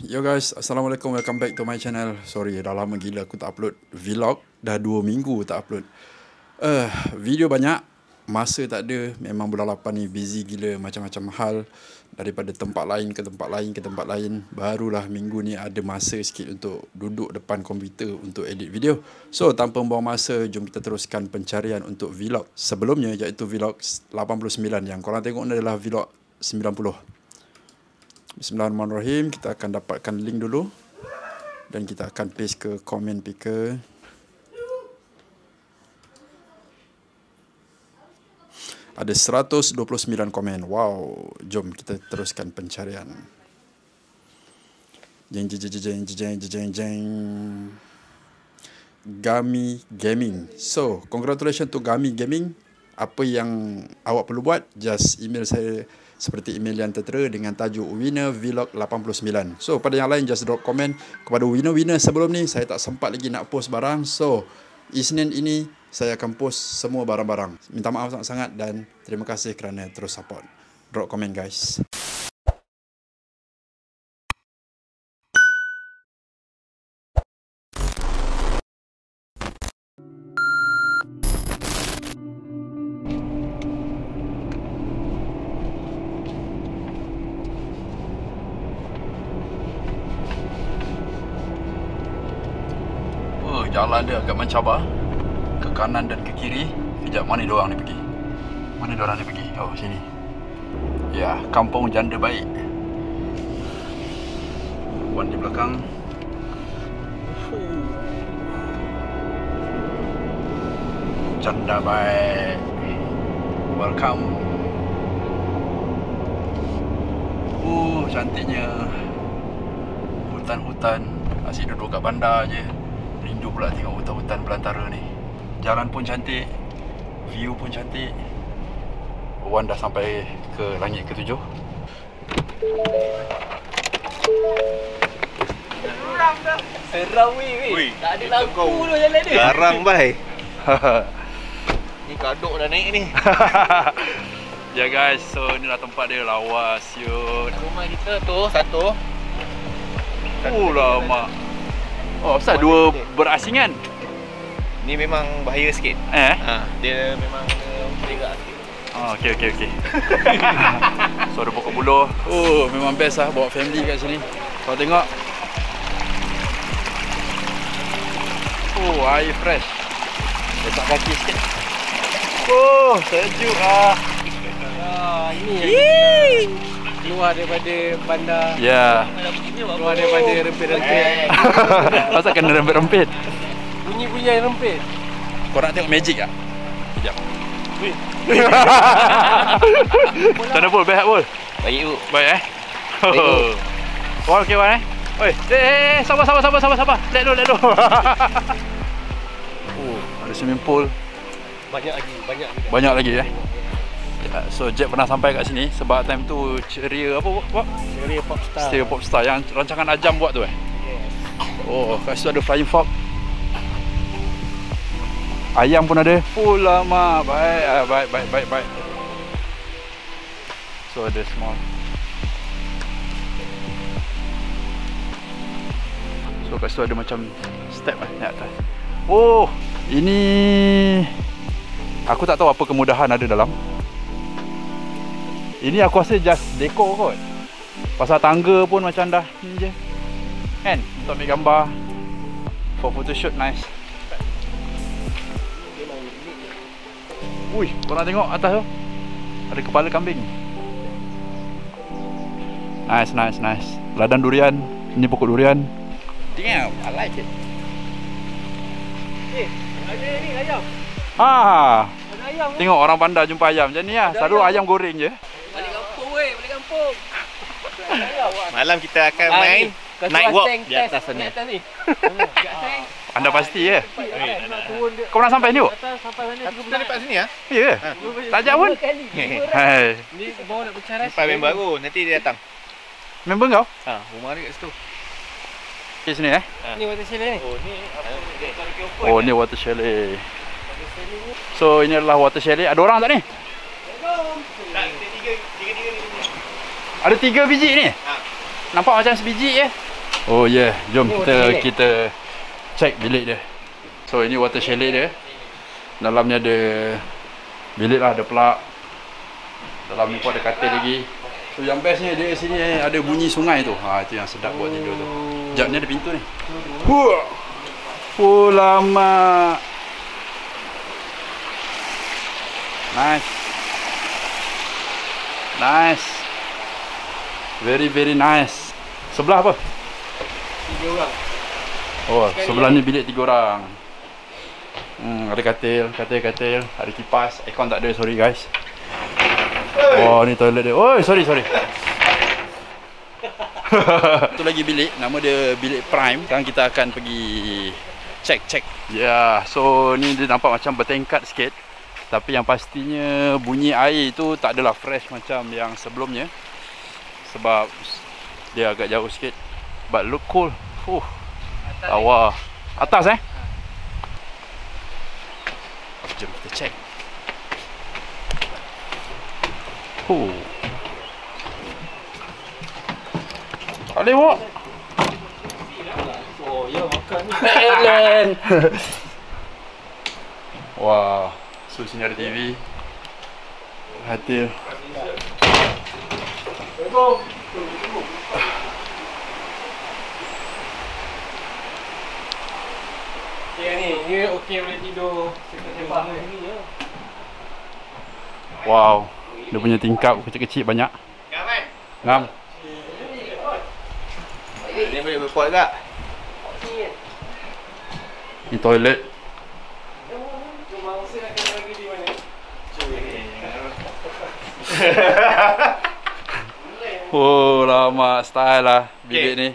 Yo guys, Assalamualaikum, welcome back to my channel. Sorry, dah lama gila aku tak upload vlog. Dah 2 minggu tak upload. Uh, Video banyak. Masa tak ada. Memang bulan 8 ni busy gila Macam-macam hal. Daripada tempat lain ke tempat lain ke tempat lain. Barulah minggu ni ada masa sikit untuk Duduk depan komputer untuk edit video. So, tanpa membuang masa Jom kita teruskan pencarian untuk vlog Sebelumnya, iaitu vlog 89 Yang korang tengok ni adalah vlog 90 Bismillahirrahmanirrahim. Kita akan dapatkan link dulu. Dan kita akan paste ke comment picker. Ada 129 komen. Wow. Jom kita teruskan pencarian. Jeng jeng jeng jeng jeng jeng jeng jeng. Gami Gaming. So, congratulations to Gami Gaming. Apa yang awak perlu buat, just email saya seperti email yang tertera dengan tajuk winner vlog 89. So pada yang lain just drop komen kepada winner-winner sebelum ni saya tak sempat lagi nak post barang. So Isnin ini saya akan post semua barang-barang. Minta maaf sangat-sangat dan terima kasih kerana terus support. Drop komen guys. Jalan dia agak mencabar. Ke kanan dan ke kiri. Kejap mana dia orang ni pergi? Mana dia orang ni pergi? Oh sini. Ya kampung janda baik. Wan di belakang. Janda baik. Welcome. Uh cantiknya. Hutan-hutan. Asyik duduk kat bandar je Rindu pula tengok hutan-hutan belantara ni. Jalan pun cantik View pun cantik. Wan dah sampai ke langit ketujuh. Seram dah. Seram weh weh. Tak ada lampu tu jalan dia. Garang bai Ni kaduk dah naik ni. Ya guys, so inilah tempat dia lawas yut Rumah kita tu satu. Oh lama Oh, pasal dua berasingan? Ni memang bahaya sikit. Eh? Ha, dia memang bergerak sikit. Oh, okey okey okey. so ada pokok buluh. Oh, memang best lah bawa family kat sini. Kau tengok. Oh, air fresh. Letak kaki sikit. Oh, sejuk ah. Ah, ini yang keluar daripada bandar Ya. keluar daripada rempit-rempit Masa kena rempit-rempit. bunyi-bunyi yang rempit Kau nak tengok magic tak? Sekejap. Mana Pul? Baik Pul? Baik tu. Baik eh? Baik, Pul. Wan okey Wan eh? Oi, eh, eh, eh, sabar, sabar, sabar, sabar, sabar. Let dulu, let dulu. oh, ada swimming pool. banyak lagi banyak lagi Banyak lagi eh. Ya, So Jack pernah sampai kat sini sebab time tu ceria apa buat? Ceria Popstar Stereo Popstar yang rancangan Ajam buat tu eh. Oh, kat situ ada flying fox. Ayam pun ada. Full lama. Baik, ah, baik, baik, baik, baik. So ada small. So kat situ ada macam step eh naik atas. Oh, ini aku tak tahu apa kemudahan ada dalam. Ini aku rasa just dekor kot. Pasal tangga pun macam dah ni je. Kan? Untuk ambil gambar. For photoshoot nice. Ui, korang tengok atas tu. Ada kepala kambing. Nice, nice, nice. Ladang durian. Ini pokok durian. Damn, I like it. eh ada ni ayam Ah, ayam ni tengok orang pandai jumpa ayam macam ni lah. Selalu ayam. ayam goreng je. balik kampung weh balik kampung Malam kita akan Ah, main ni, kau night walk di atas sana. Di atas ni Di atas ni Anda pasti ya. Nak turun dia Kau pernah sampai ni? Wak? sampai mana Kita lepak sini ah. Ya. Tak jauh pun. Hai. Ni bawa nak bercara Lepas member baru nanti dia datang. Member kau? Ha, rumah dia kat situ. Kat sini eh. Ni water chalet ni Oh ni apa kau. Oh, ni water chalet. So, ini adalah water chalet. Ada orang tak ni? Tak, tiga tiga tiga tiga ni. Ada tiga biji ni? Ha. Nampak macam sebiji je. Oh yeah, jom Ini kita chalet. kita check bilik dia. So ini water chalet dia. Dalam ni ada bilik lah, ada plug. Dalam ni pun ada katil lagi. So yang bestnya dia sini ada bunyi sungai tu. Ha itu yang sedap buat tidur tu. Jap ni ada pintu ni. Huh. Oh lama. Nice. Nice. Very very nice. Sebelah apa? Tiga orang. Oh, sebelah ni bilik tiga orang. Hmm, ada katil, katil, katil, ada kipas, aircon tak ada, sorry guys. Oh, ni toilet dia. Oh, sorry, sorry. Satu lagi bilik, nama dia bilik Prime. Sekarang kita akan pergi check check. Ya, yeah, so ni dia nampak macam bertingkat sikit. Tapi yang pastinya bunyi air tu tak adalah fresh macam yang sebelumnya. Sebab dia agak jauh sikit. But look cool. Fuh. Lawa. Atas eh? Jom kita check. Huh. Tak boleh bawa. Oh, ya makan ni. Ellen. Wah. Sini ada TV. Katil. Okay ni, ni okey boleh tidur. Ni. Wow. Dia punya tingkap kecil-kecil banyak. Ngam. Dia boleh berkuat tak? Ni toilet. Nak kena lagi di mana? Oh lama style lah bilik ni.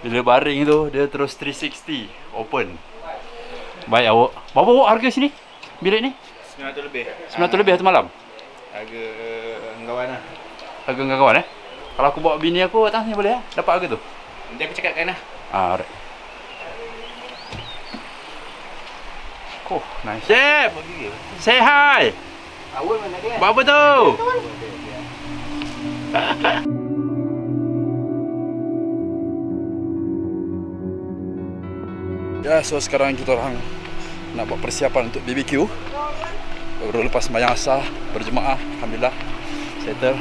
Bila baring tu dia terus 360 open. Baik awak. Berapa awak harga sini? Bilik ni? 900 lebih. 900 lebih satu malam. Harga kawan lah. Harga kawan eh? Kalau aku bawa bini aku atas ni boleh eh? Dapat harga tu? Nanti aku cakapkan lah. Ah, alright. Oh, nice. Chef, say hi. Awal? Buat apa tu? Ya, so sekarang kita orang nak buat persiapan untuk BBQ. Baru lepas sembahyang asar berjemaah, alhamdulillah settle.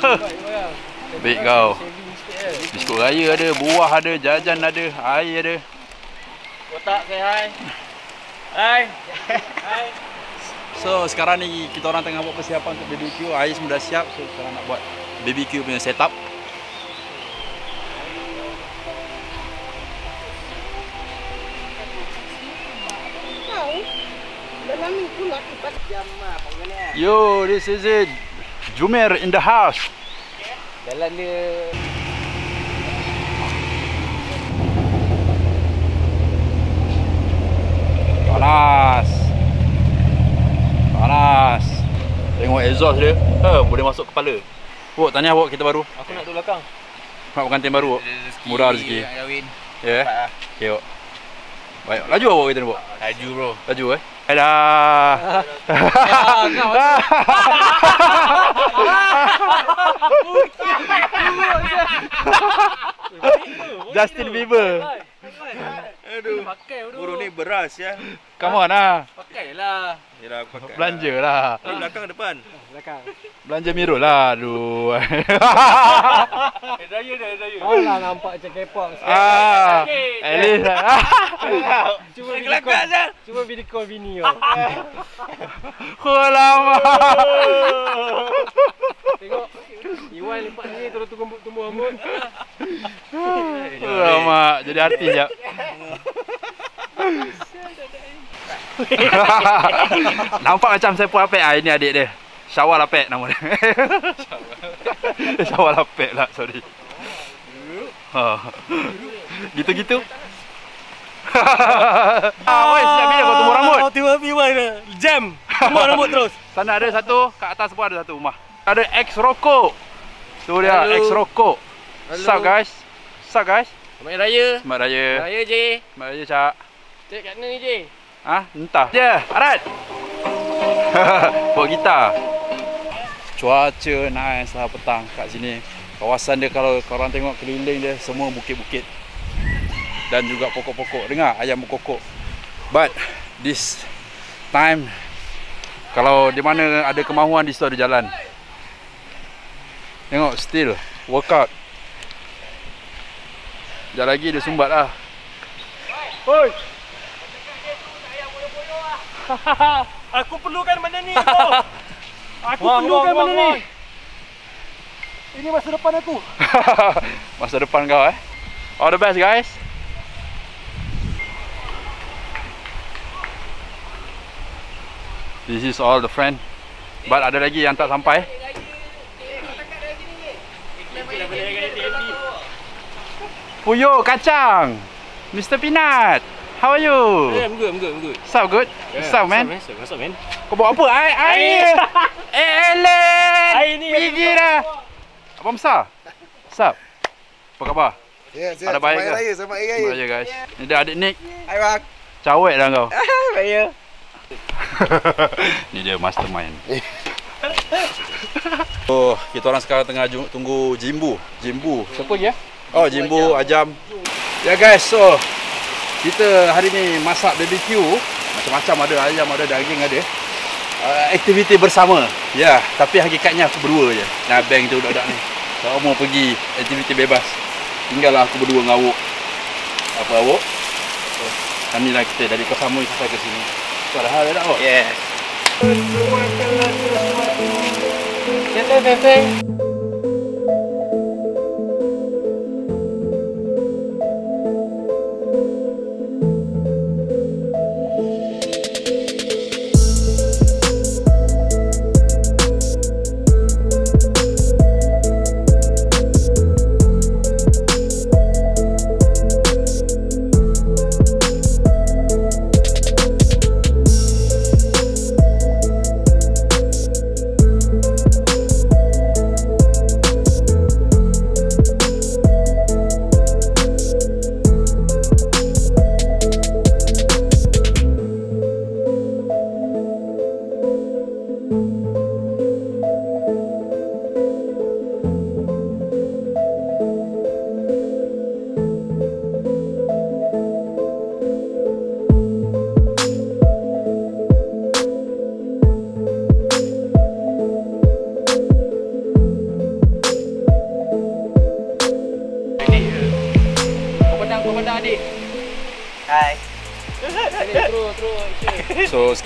Huh. Baik kau. Biskut raya ada, buah ada, jajan ada, air ada. Kotak say hi. Hai. Hai. So sekarang ni kita orang tengah buat persiapan untuk BBQ Air semua dah siap So sekarang nak buat BBQ punya setup. Yo this is it Jumer in the house Jalan dia. Panas. Panas. Tengok exhaust dia. Ha, Boleh masuk kepala. Wok tanya wok kita baru. Aku nak duduk belakang. Nak pengantin baru wok. Murah rezeki. Nak kahwin. Ya yeah. Lah. Okay wok. Baik laju wok kita ni wok? Laju bro. Laju eh? Dah Justin Bieber Aduh. Pakai dulu. Bro ni beras ya. Come on lah Pakailah. Yalah aku pakai. Belanja lah Ni belakang depan. Belakang. Belanja Mirul lah Aduh Eh daya dah daya. Alah nampak macam K-pop. ah, At least Cuba video call. je. Cuba video call bini kau. Oh lama Tengok. Iwan lipat ni terus tumbuh tumbuh rambut. Oh lama Jadi artis jap Nampak macam saya pun apek ah ini adik dia. Syawal apek nama dia. Syawal apek lah, sorry. Ha. Gitu-gitu. ah, oi, sejak bila kau tumbuh rambut? tiba-tiba jam. Tumbuh rambut terus. Sana ada satu, kat atas pun ada satu rumah. Ada X rokok. Tu dia Hello. X rokok. Sup guys? Sup guys? Selamat Raya. Selamat raya. Raya J. Selamat raya Cak. Cek kat mana ni J? Ah, entah. Dia, Arat. Bawa gitar. Cuaca nice lah petang kat sini. Kawasan dia kalau korang tengok keliling dia semua bukit-bukit. Dan juga pokok-pokok. Dengar ayam berkokok. But this time kalau di mana ada kemahuan di situ ada jalan. Tengok still workout. Sekejap lagi dia sumbat lah. Oi. Aku perlukan benda ni. bro. Aku Wang, perlukan wang, benda wang, ni. Ini masa depan aku. Masa depan kau eh. All the best guys. This is all the friend. But ada lagi yang tak sampai. Puyo kacang. Mr. Peanut. How are you? Yeah, I'm good, I'm good, I'm good. Sup good? What's up man? What's up, what's up, man? Kau bawa apa? Air, air. eh, Ellen. Air ni, Pergi dah. Abang besar. Sup? Apa khabar? Ya, siap. Ada baik Selamat ke? Hari Raya, selamat Hari Raya. Selamat je guys. Ni dia adik Nick. Hai bang. Cawek dah kau. Raya. Ni dia mastermind. oh, kita orang sekarang tengah tunggu Jimbu. Jimbu. Siapa dia? Oh, Jimbu Ajam. Ya guys, so kita hari ni masak BBQ. Macam-macam ada ayam, ada daging, ada. Uh, aktiviti bersama. Ya, tapi hakikatnya aku berdua je. Nah, bang tu budak-budak ni. Kalau mau pergi aktiviti bebas. Tinggallah aku berdua dengan awak. Apa awak? So, kami lah kita dari Kosamui sampai ke sini. So, ada hal tak awak? Yes. Hai.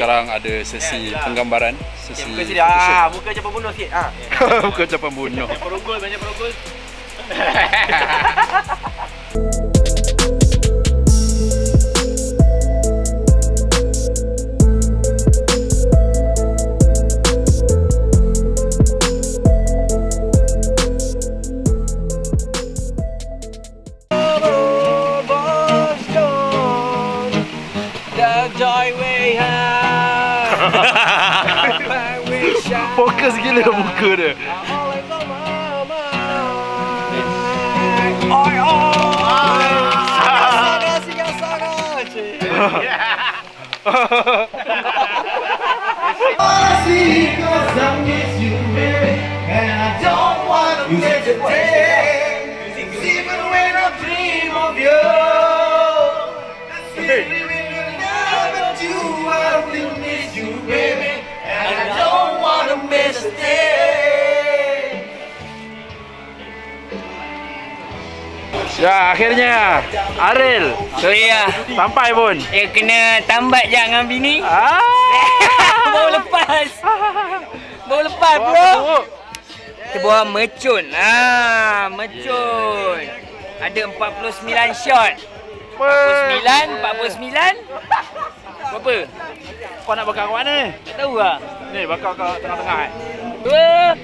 Sekarang ada sesi penggambaran, sesi Muka sini. Ah, muka macam pembunuh sikit. Ah. Bukan macam pembunuh. Perogol, banyak perogol. Lucas Guilherme Cura. Oi, oi! I don't Ya, akhirnya Aril So ya, sampai pun. eh kena tambat je dengan bini. Ah. Baru lepas. Baru lepas bro. Kita bawa mercun. Ah, mercun. Ada 49 shot. 49, 49. Berapa? Kau nak bakar kat mana? Tak tahu lah. Ni bakar kat tengah-tengah eh. Dua.